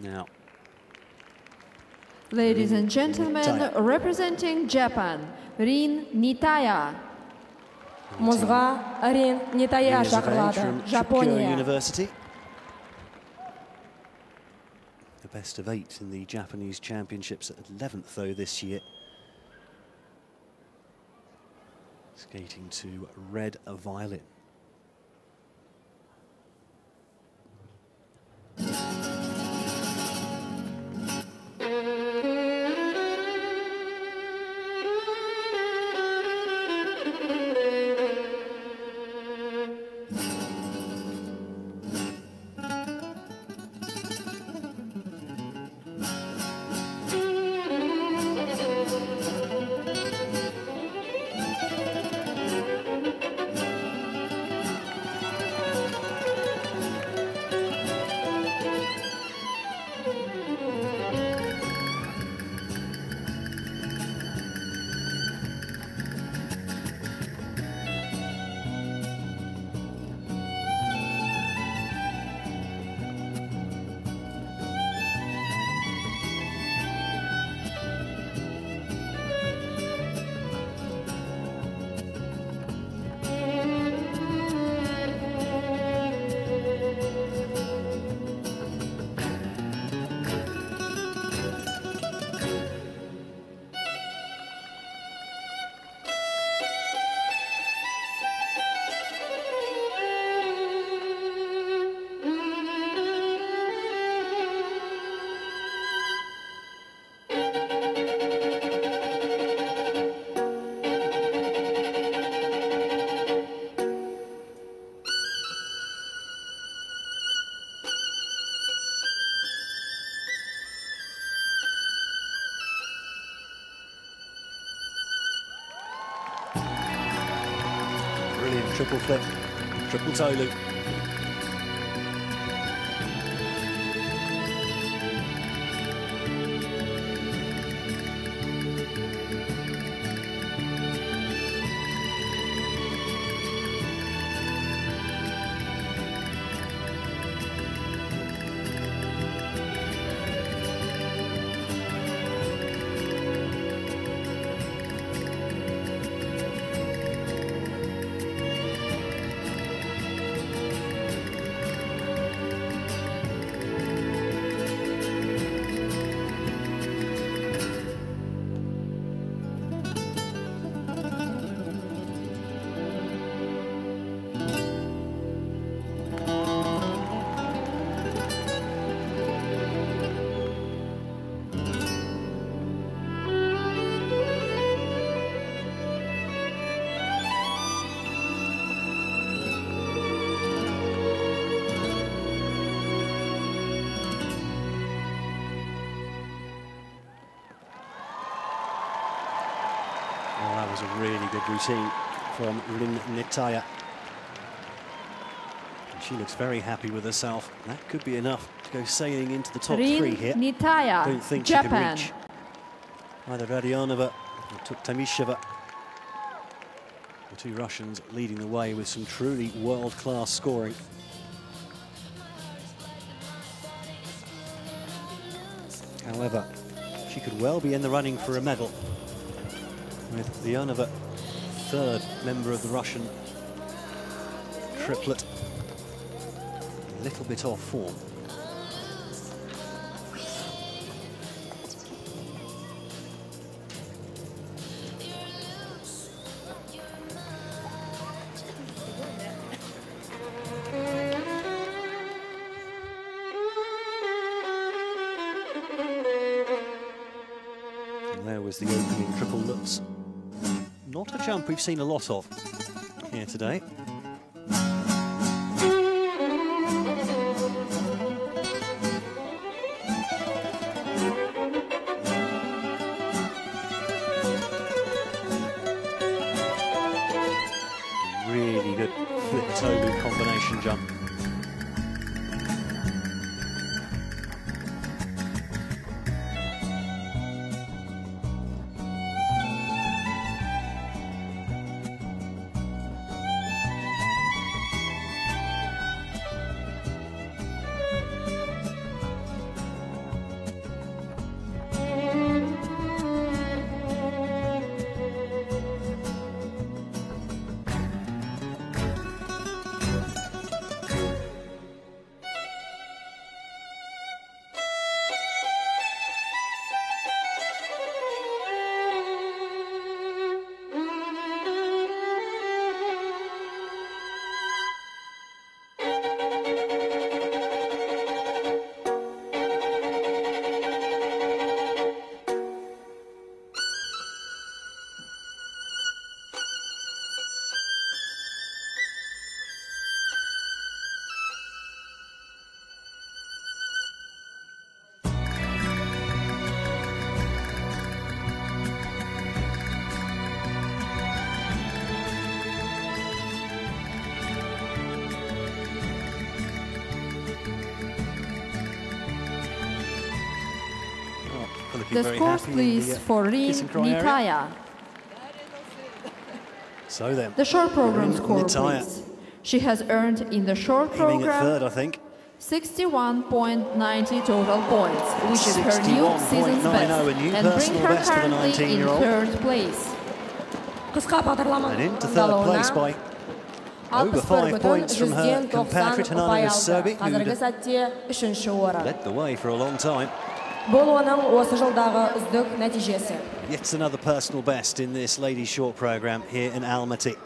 Now, Ladies and gentlemen, Nitaya. representing Japan, Rin Nitaya. Мұзға Рин Нитая years of age шақырылады. from Tripura Жапония. University. The best of eight in the Japanese Championships at 11th, though, this year. Skating to red a Triple flip, triple toe loop. Well, that was a really good routine from Rin Nitaya. She looks very happy with herself. That could be enough to go sailing into the top three here. Nitaya, Don't think she can Japan. reach either Radionova or Tuktamisheva. The two Russians leading the way with some truly world-class scoring. However, she could well be in the running for a medal with Leonova, third member of the Russian triplet, a little bit off form. There was the opening triple looks. Not a jump we've seen a lot of here today. Really good flip toe combination jump. the scores, please, for Rin Nitaya. So then, the short program Rin score, Nitaya. please. She has earned in the short program Aiming third, I think. 61.90 total points, which is her new season's best, and bring her currently in third place. And into third place by over five points from her compatriot Hanana Serbi, who led the way for a long time. Бұл оның осы жылдағы үздік нәтижесі. Yet another personal best in this ladies short program here in Almaty.